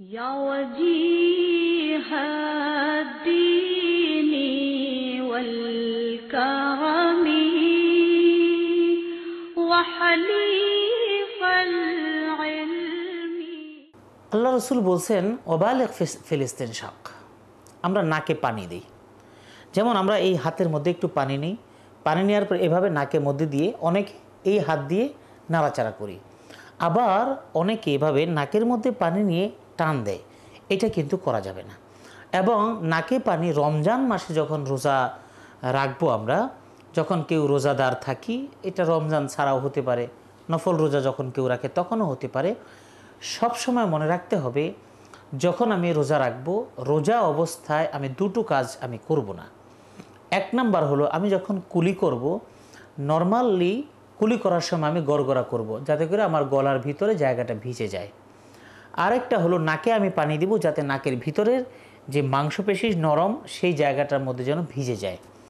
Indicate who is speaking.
Speaker 1: يا وجيه الدين والكرم وحليف العلم
Speaker 2: আল্লাহ রসুল বলছেন ওবালেক ফিলিস্তিন শাক আমরা নাকে পানি দিই যেমন আমরা এই হাতের মধ্যে একটু পানি নিই পানি নেওয়ার পর এভাবে নাকের মধ্যে দিয়ে অনেক এই হাত দিয়ে নাড়াচাড়া করি আবার অনেকে এভাবে নাকের মধ্যে পানি নিয়ে টান দেয়। এটা কিন্তু করা যাবে না। এবং নাকে পানি রমজান মাসে যখন রোজা রাখব আমরা, যখন কেউ রোজাদার থাকি, এটা রমজান ছাড়াও হতে পারে। নফল রোজা যখন কেউ রাখে, তখনও হতে পারে। সব সময় মনে রাখতে হবে, যখন আমি রোজা রাখব, রোজা অবস্থায় আমি দুটো কাজ আমি করব না। এক নাম্বার হলো, আমি যখন কুলি করব, নর্মালি কুলি করার সময় আমি গড়গড়া করব, যাতে করে আমার গলার ভিতরে জায়গাটা ভিজে যায়। আরেকটা হলো, নাকে আমি পানি দিব যাতে নাকের ভিতরের যে মাংসপেশি নরম, সেই জায়গাটার মধ্যে যেন ভিজে যায়।